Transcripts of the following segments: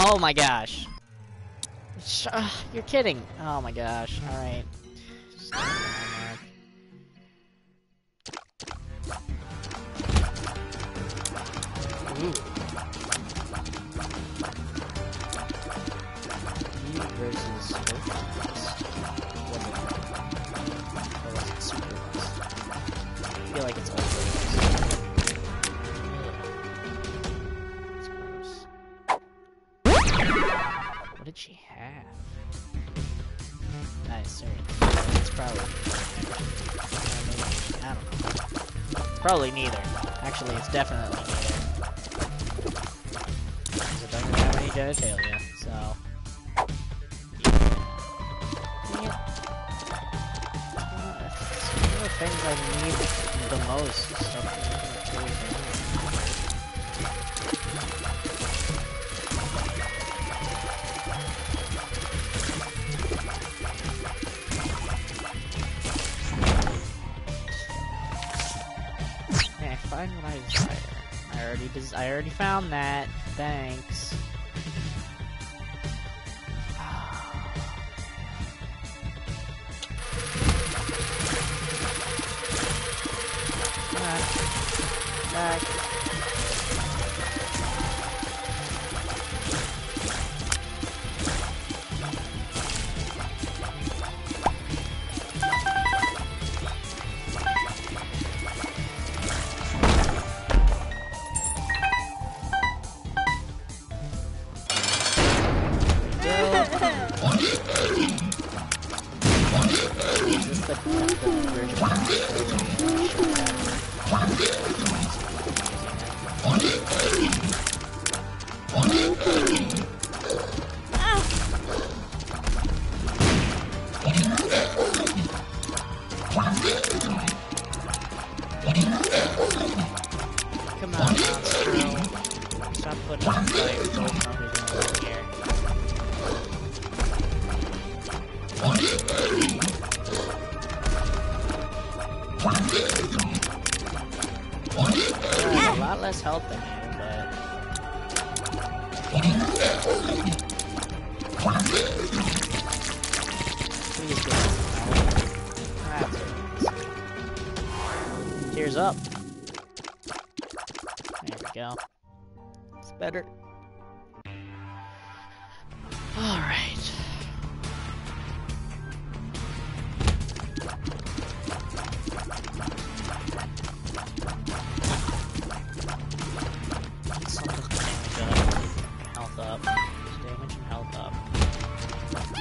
Oh my gosh. Sh uh, you're kidding. Oh my gosh. Alright. Probably neither. Actually, it's definitely neither. Because it doesn't have any genitalia, so... Yeah. One of the things I need the most. So I already found that. Thanks. damage and health up.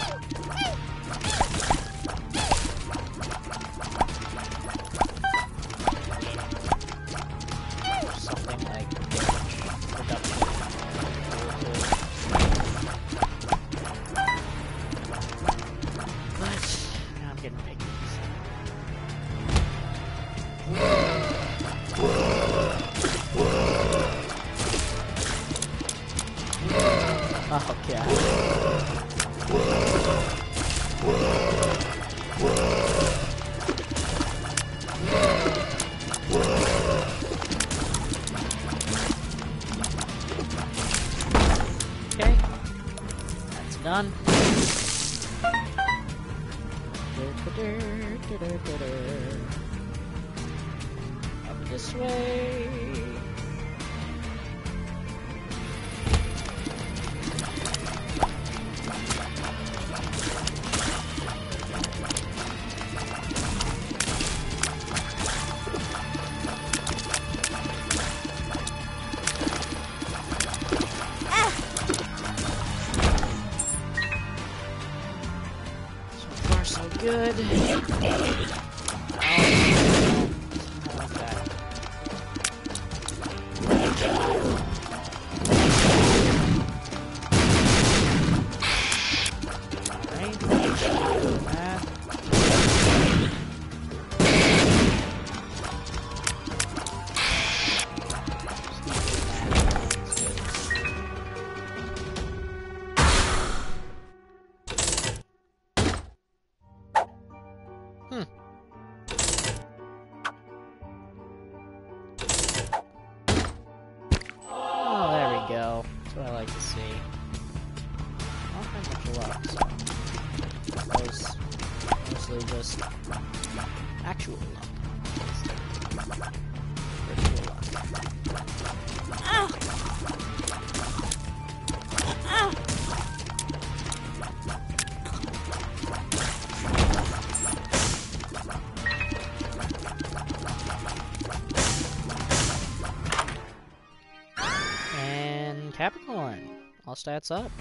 Stats up.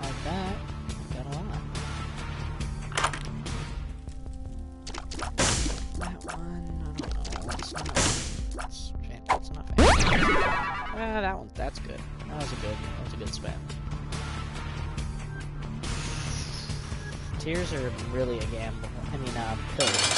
Like that. Got a lot. That one, I don't know. Not. Not. Ah, that one. That's good. That was a good. That was a good spam. Tears are really a gamble. I mean, uh, pills.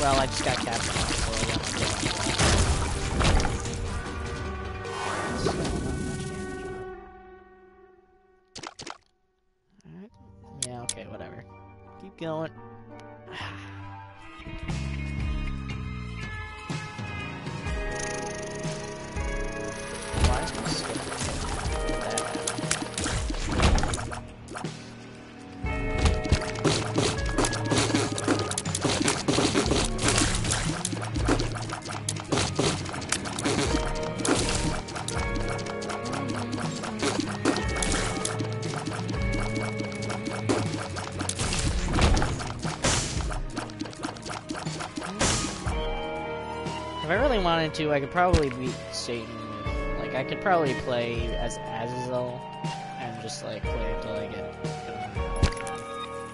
Well, I just got captured wanted to, I could probably beat Satan like, I could probably play as Azazel and just, like, play until I get,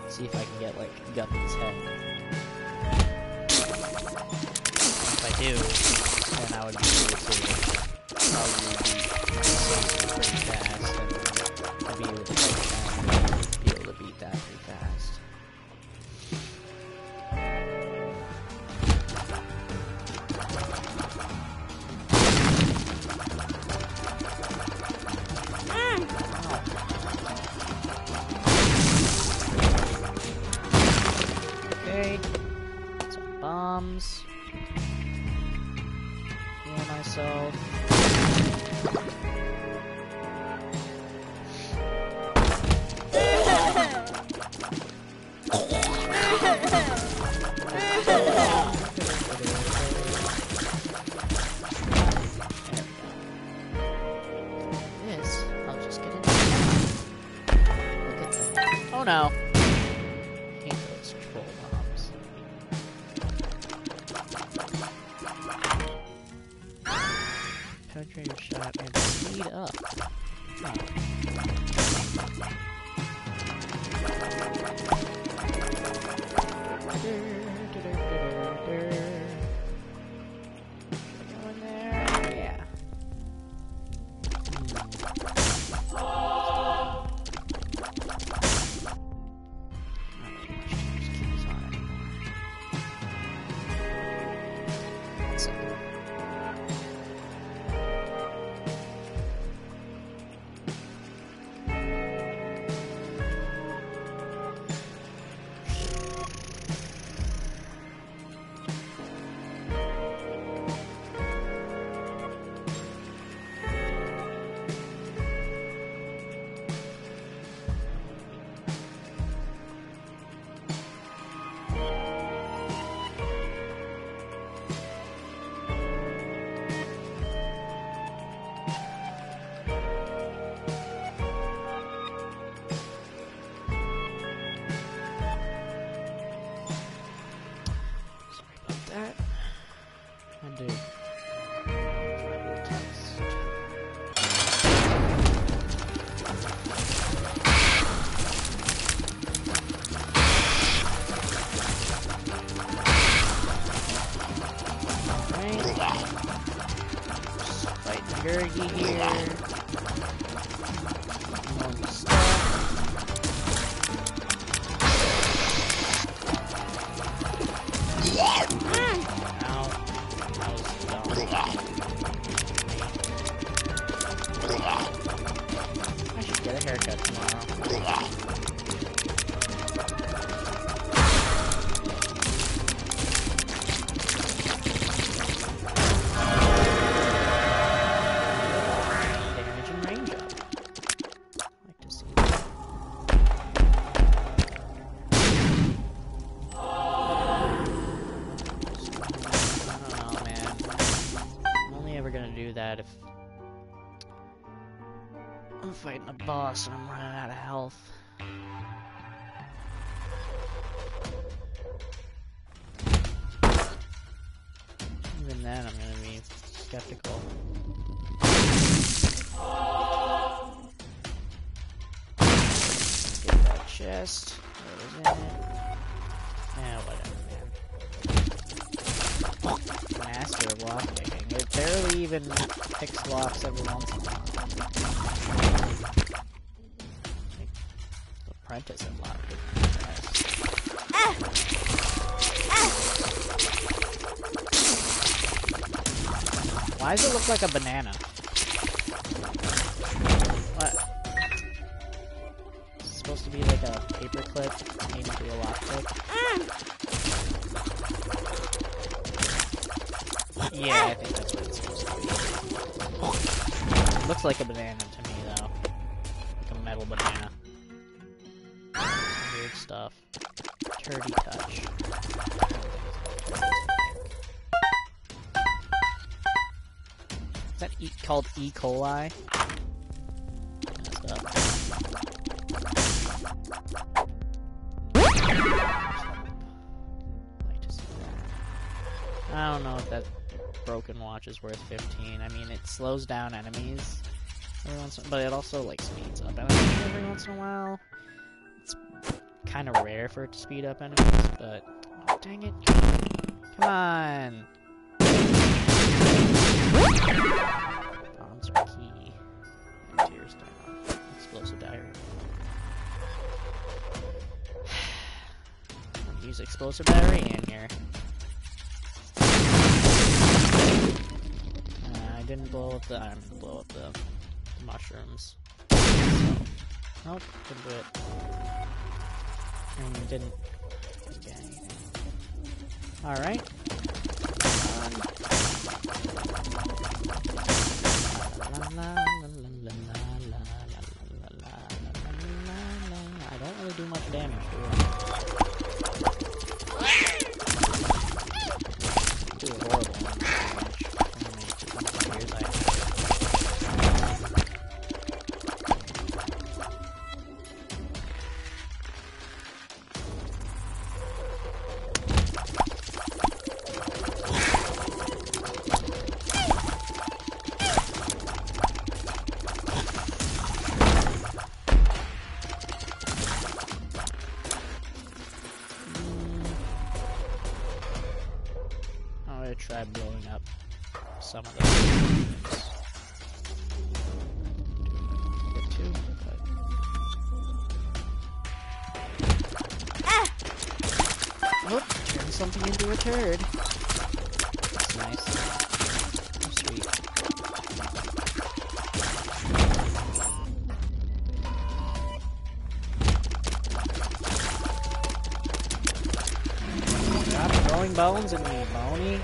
see if I can get, like, gun head. If I do, Some bombs. Heal myself. There boss and I'm running out of health. Even then, I'm gonna be skeptical. Get that chest. What in it? Yeah, whatever, man. Master of lockpicking. It barely even picks locks every once in a while. Apprentice at lockpicking. Why does it look like a banana? What? It's supposed to be like a paperclip into a lockpick. Yeah, I think that's what it's supposed to be. looks like a banana coli? I don't know if that broken watch is worth 15. I mean, it slows down enemies but it also like speeds up enemies every once in a while. It's kind of rare for it to speed up enemies, but oh, dang it! Come on. Use explosive battery in here. Uh, I didn't blow up the. I didn't blow up the, the mushrooms. So, nope, didn't do it. I mean, didn't get anything. Alright. I don't really do much damage, do I? Bones at me, Boney.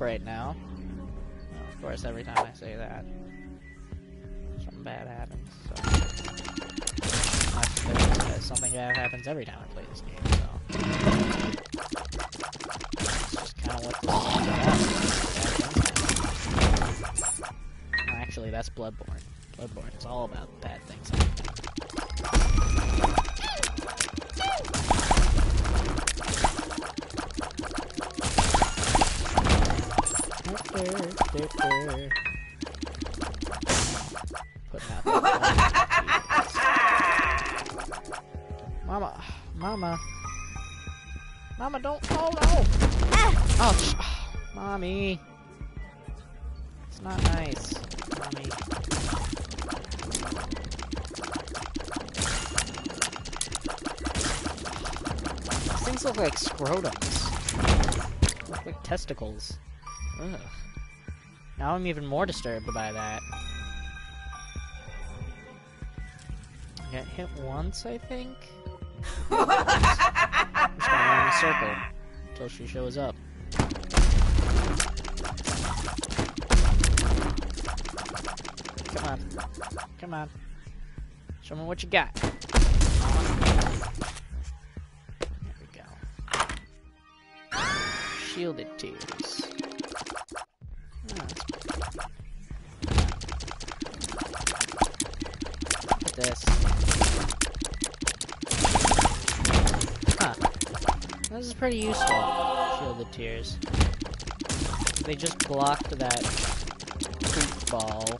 Right now. Well, of course, every time I say that, something bad happens. So. something bad happens every time I play this game, look like. Testicles. Ugh. Now I'm even more disturbed by that. I got hit once, I think? Just going around in a circle until she shows up. Come on. Come on. Show me what you got. Shielded tears. this. Huh. This is pretty useful. Shielded tears. They just blocked that poop ball.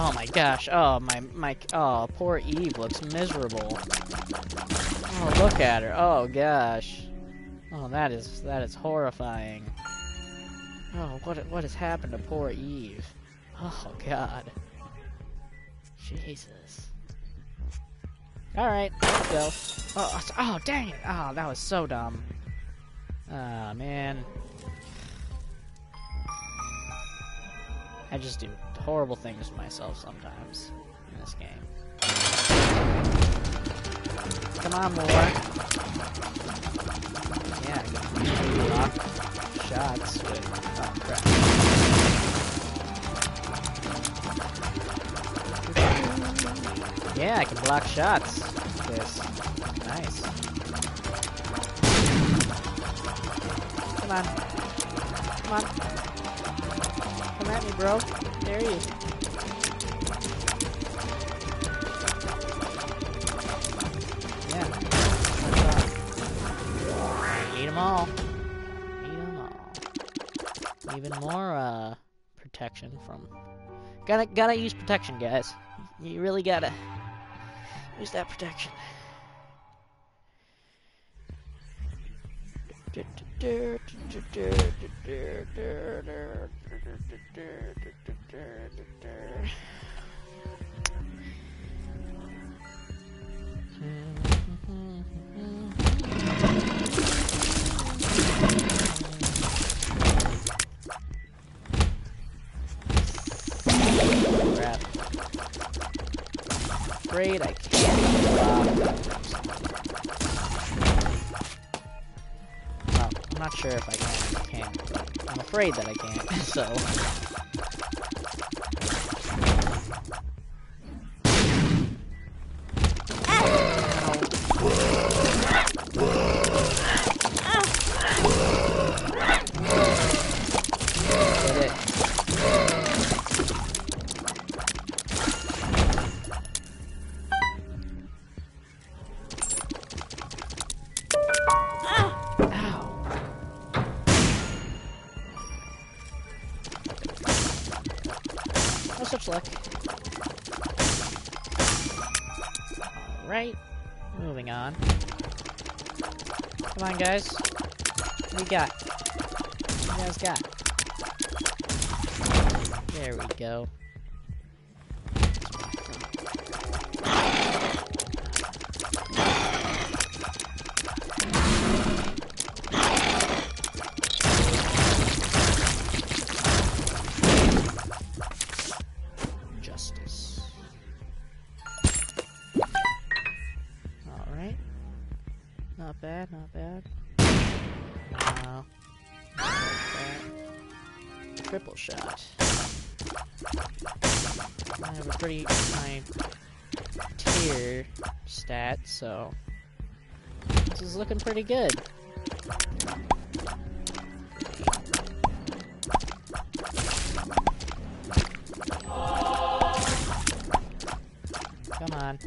Oh my gosh. Oh, my, my, oh, poor Eve looks miserable. Oh, look at her. Oh gosh. Oh, that is, that is horrifying. Oh, what, what has happened to poor Eve? Oh god. Jesus. Alright, let's go. Oh, oh, dang it. Oh, that was so dumb. Ah, oh, man. I just do horrible things to myself sometimes in this game. Come on, more. Yeah, I can block shots with... Oh, crap. Yeah, I can block shots with this. Nice. Come on. Come on. Come at me, bro. Them all. Eat them all. Even more, uh, protection from... Gotta, gotta use protection, guys. You really gotta use that protection. Afraid I can't. I'm not sure if I can. I can. I'm afraid that I can't, so... pretty high tier stat, so this is looking pretty good. Come on.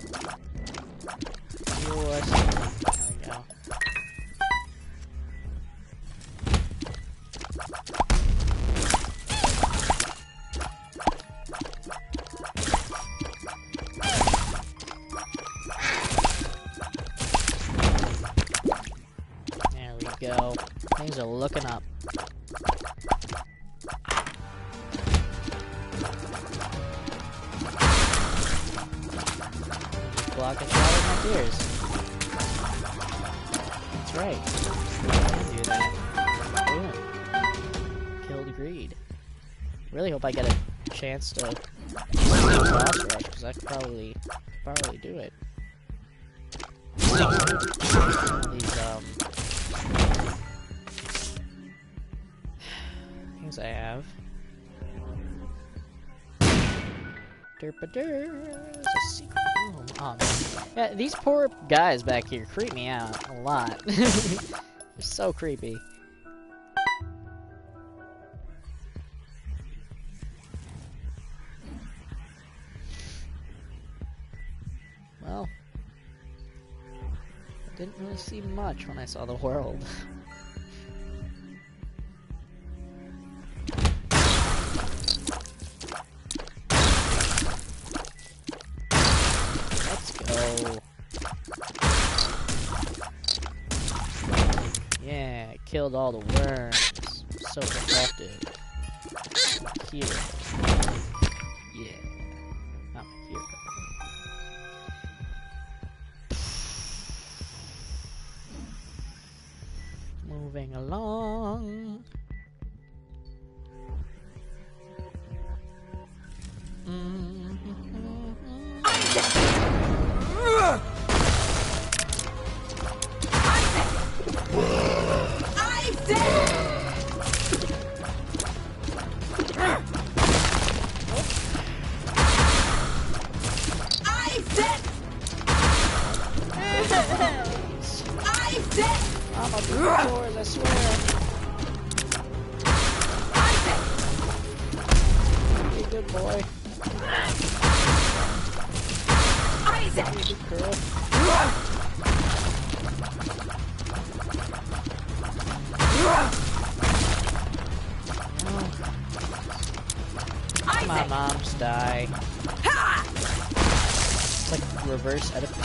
Chance to boss rush, because I could probably, probably do it. These, um, things I have. Derpader. There's a secret room. Oh, man. Yeah, these poor guys back here creep me out a lot. They're so creepy. Didn't really see much when I saw the world. Let's go. Yeah, killed all the worms. So productive. Hero. Boy. Be a good girl. Come on, moms, die. It's like reverse Oedipus.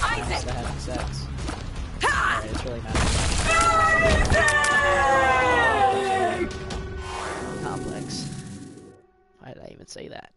Moms that having sex. Say that?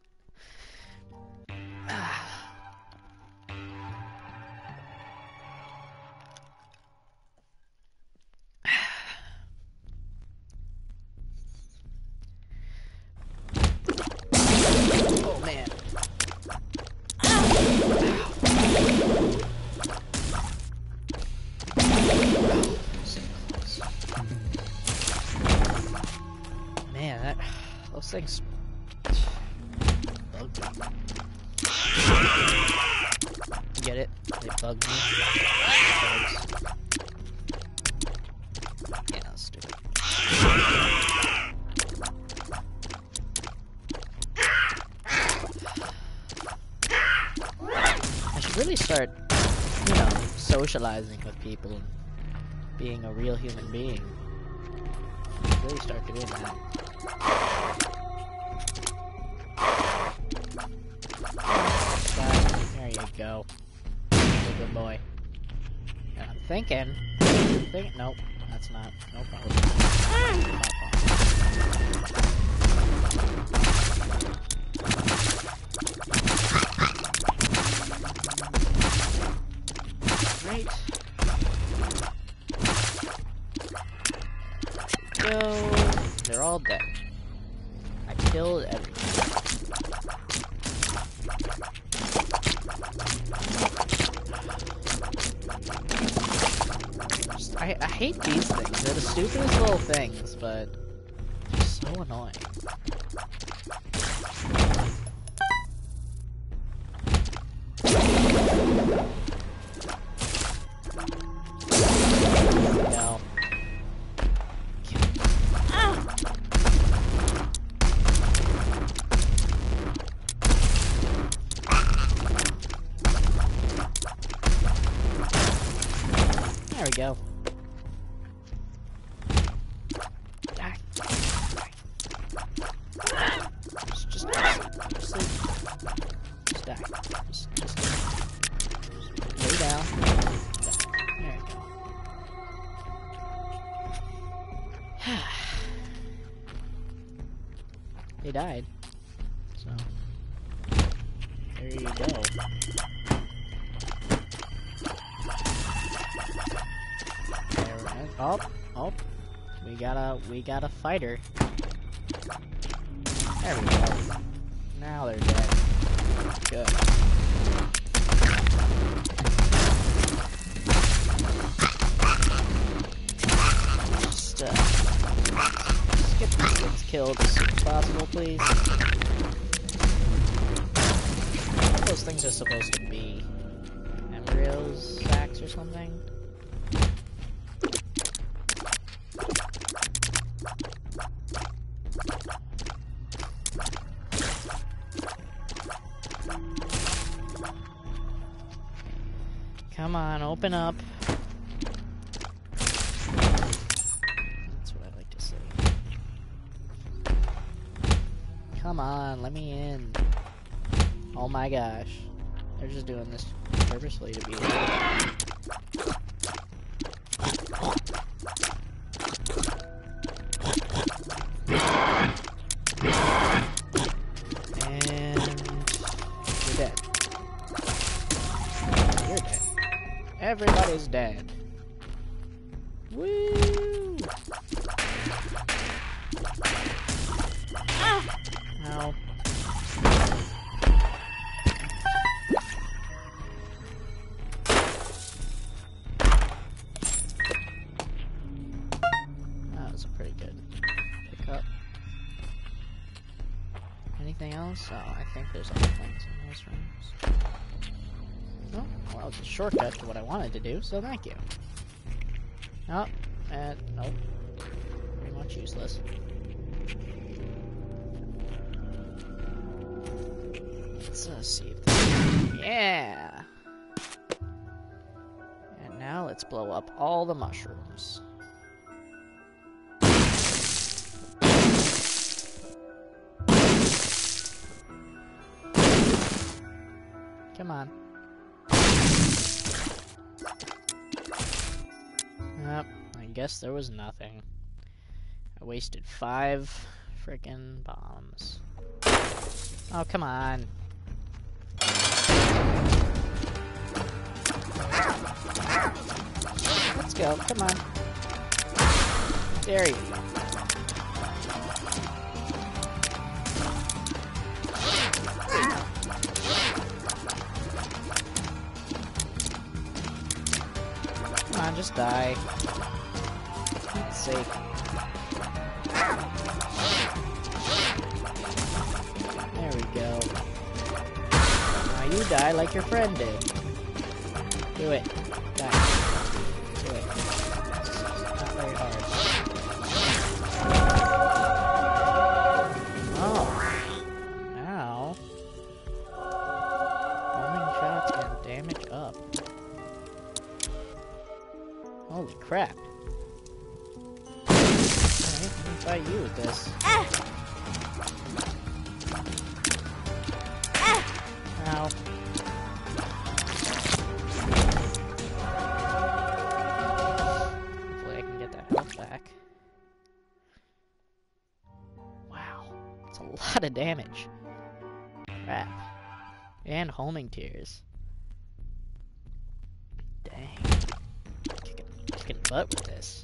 socializing with people and being a real human being. You really start doing that. There you go. good boy. And I'm thinking... Think, nope, that's not... No problem. Ah. Things, but died. So, there you go. There we go. Oh, oh, we got a, we got a fighter. There we go. Now they're dead. Good. Just, uh, just get these things killed as possible, please. Those things are supposed to be embryos, sacs, or something. Come on, open up. Oh my gosh. They're just doing this purposely to be dead. Everybody's dead. Oh, I think there's other things in those rooms. Oh, well, it's a shortcut to what I wanted to do, so thank you. Oh, and nope. Pretty much useless. Let's uh, see if this... Yeah! And now let's blow up all the mushrooms. Come on. Yep, I guess there was nothing. I wasted five freaking bombs. Oh, come on. Let's go, come on. There you go. Just die. Pete's sake. There we go. Now you die like your friend did. Do it. Of damage. Crap. And homing tears. Dang. Kicking, kicking butt with this.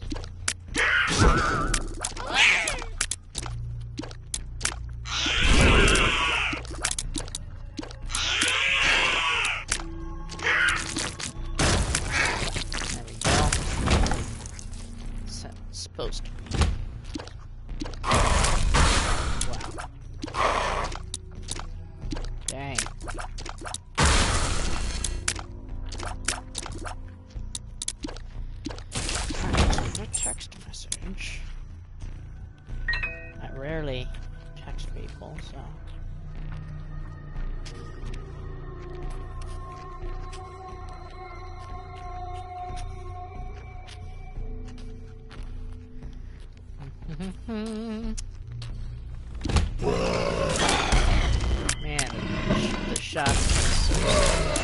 Mm-hmm. Man, the, the shots.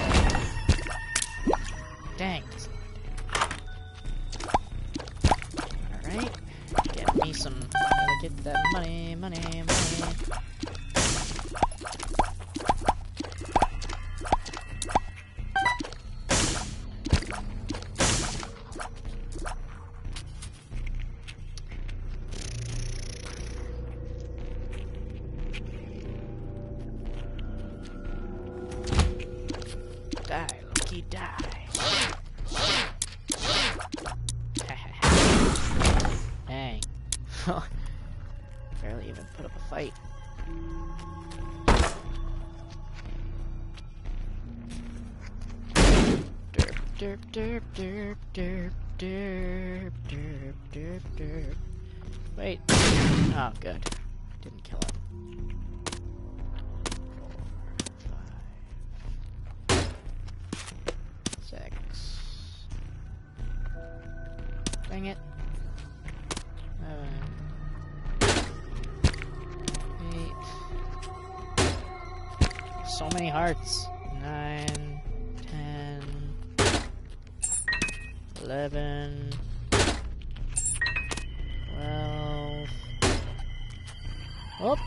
Oh.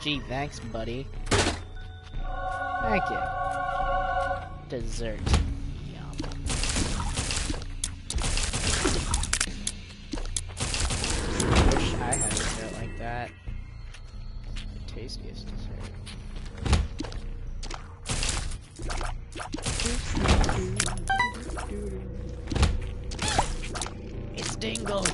Gee, thanks, buddy. Thank you. Dessert. Yum. I Wish I had dessert like that. The tastiest dessert. It's Dingle.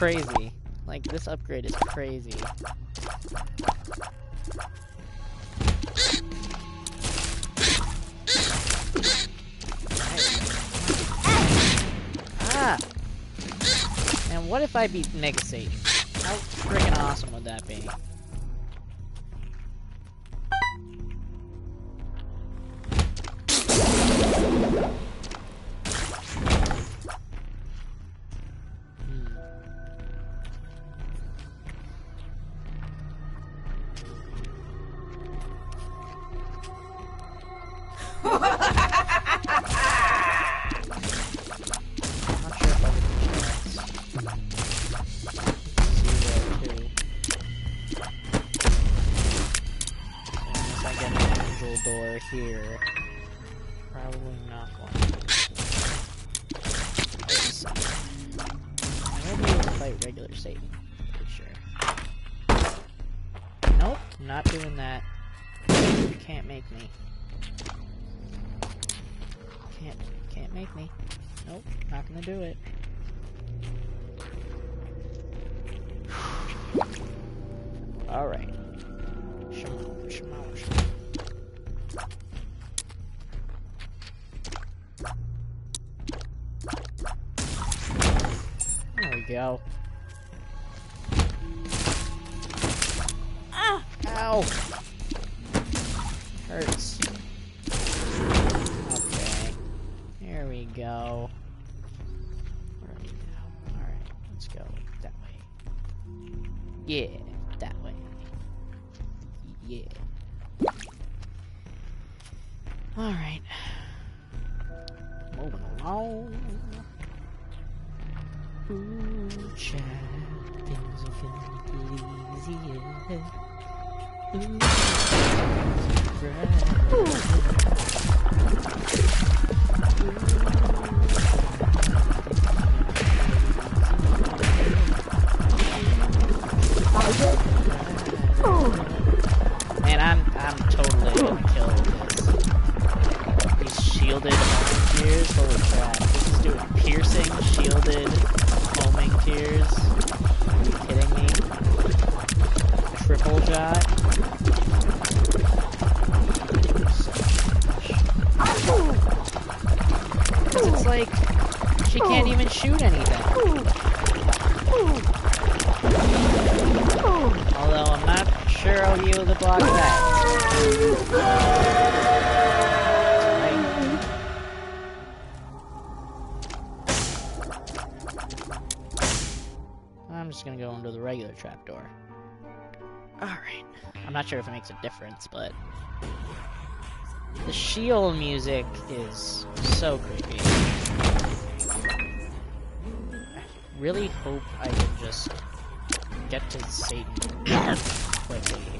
Crazy. Like this upgrade is crazy. Ah! And what if I beat Mega Satan? How freaking awesome would that be? Regular Satan. Pretty sure. Nope, not doing that. You can't make me. Can't, can't make me. Nope, not gonna do it. Alright. Go. Ah! Ow! Hurts. Okay. Here we go. Where are we now? Alright, let's go that way. Yeah, block that. Right. I'm just gonna go into the regular trapdoor. Alright. I'm not sure if it makes a difference, but the Sheol music is so creepy. I really hope I can just get to Satan quickly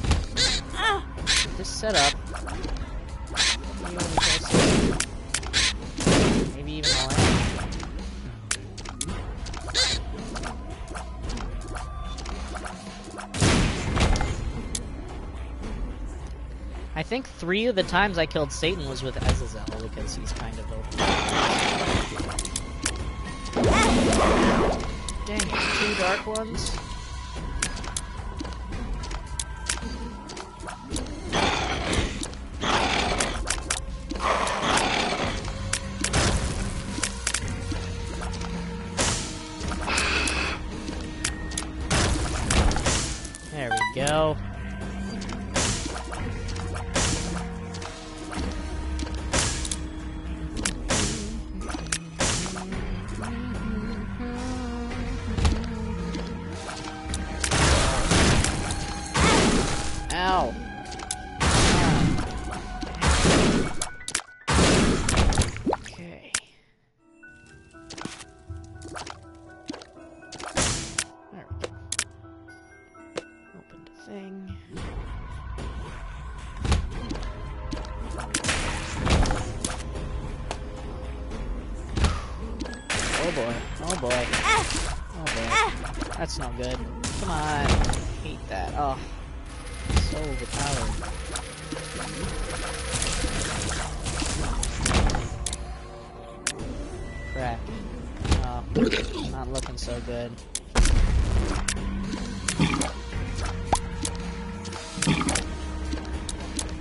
Setup. Maybe even. Maybe even all out. I think three of the times I killed Satan was with Azazel because he's kind of open. Dang, two dark ones.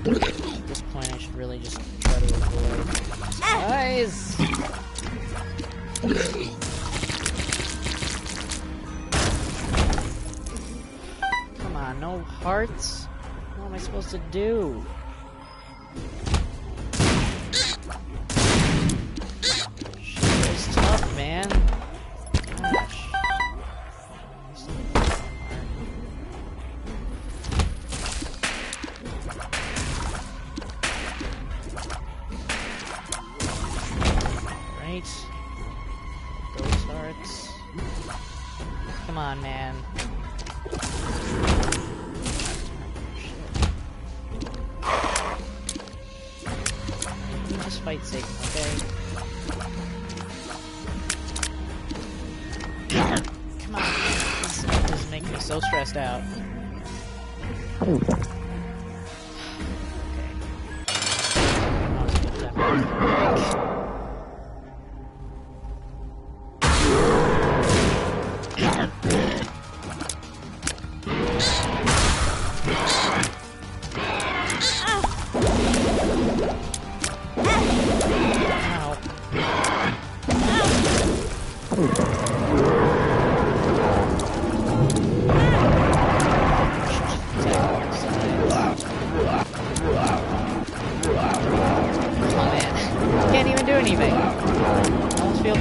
At this point, I should really just try to avoid. Guys! Come on, no hearts? What am I supposed to do?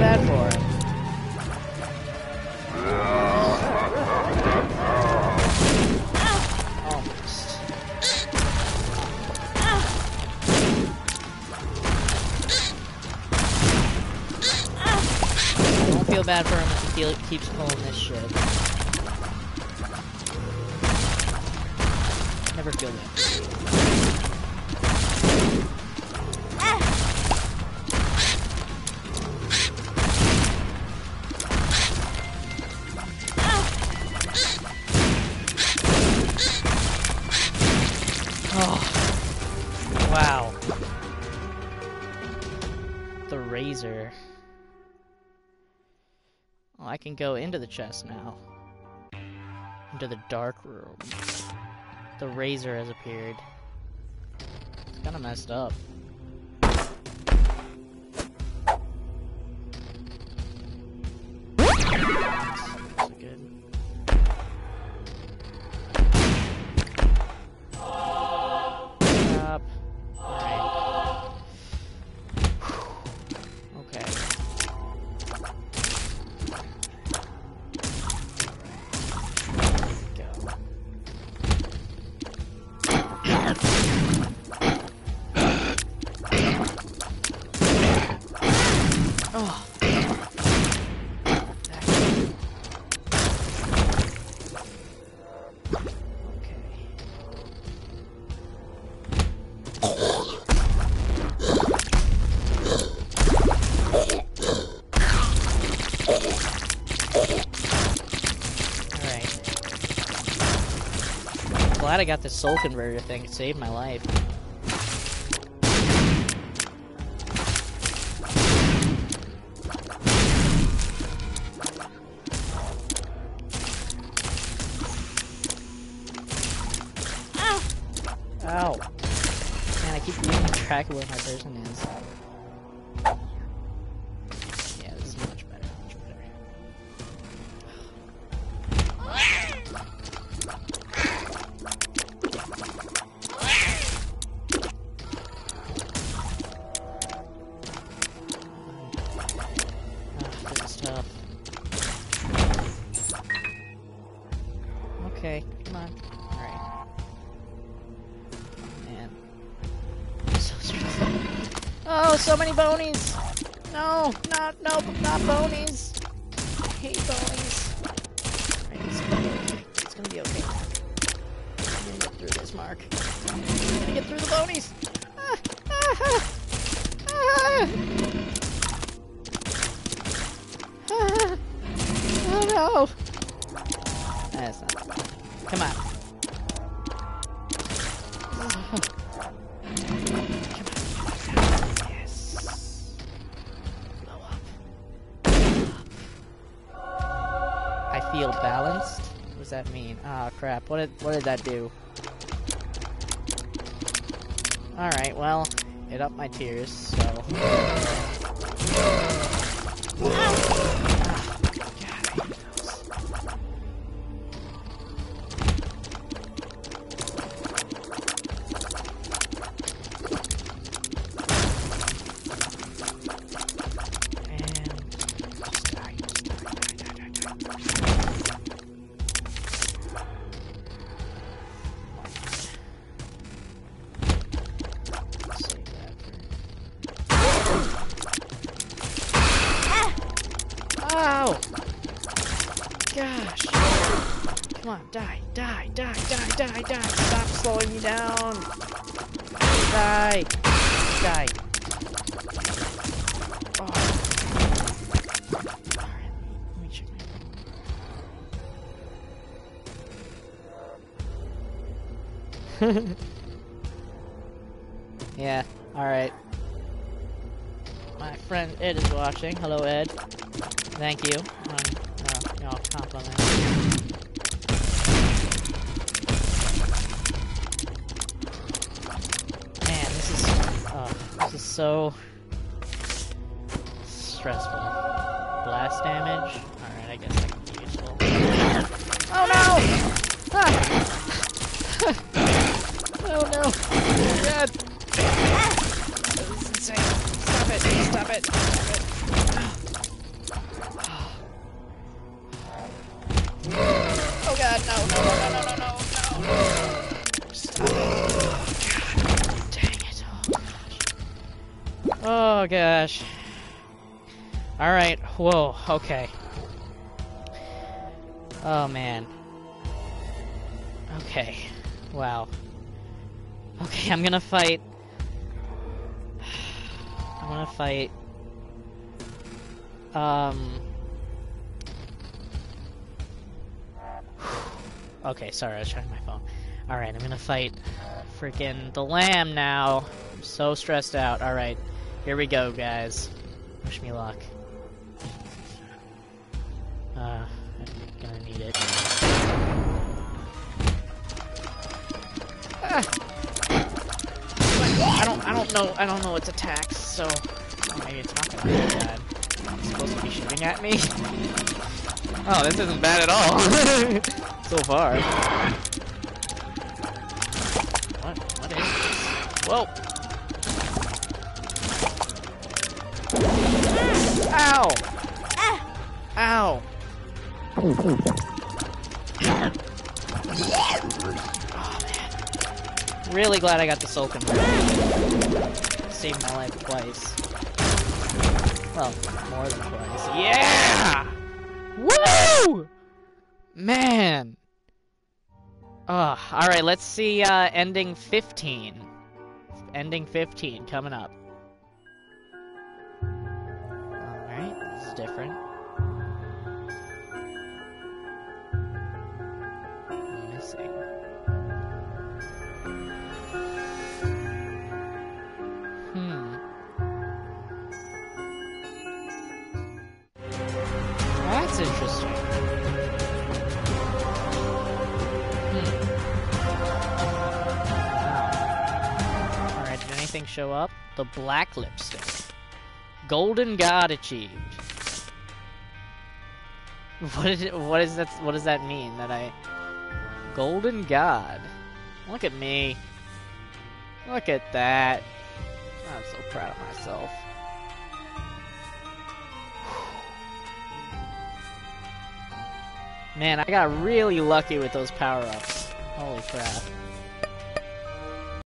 bad for him. bad for him if he keeps pulling this shit. can go into the chest now. Into the dark room. The razor has appeared. It's kind of messed up. Oh. I got this soul converter thing. It saved my life. no! That's not. Come on. feel balanced? What does that mean? Ah, oh, crap. What did, what did that do? Alright, well, it up my tears, so... Ah! so stressful. Blast damage. Alright, I guess that can be useful. Oh no! Ah! oh no! I'm dead! Ah! This is insane. Stop it! Stop it! Stop it! Oh gosh. Alright, whoa, okay. Oh man. Okay. Wow. Okay, I'm gonna fight. I'm gonna fight. Um. Okay, sorry, I was trying my phone. Alright, I'm gonna fight freaking the lamb now. I'm so stressed out. Alright here we go, guys. Wish me luck. Uh, I'm gonna need it. Ah. I don't, I don't know, I don't know its attacks, so maybe it's not gonna be bad. It's supposed to be shooting at me. Oh, this isn't bad at all. so far. What? What is this? Whoa! Oh. Really glad I got the Sulkin. Saved my life twice. Well, more than twice. Yeah! Woo! Man. Ugh. Alright, let's see uh, ending 15. Ending 15 coming up. Alright, is different. Show up? The black lipstick. Golden God achieved. What is it, what is that what does that mean? That I Golden God. Look at me. Look at that. I'm so proud of myself. Man, I got really lucky with those power-ups. Holy crap.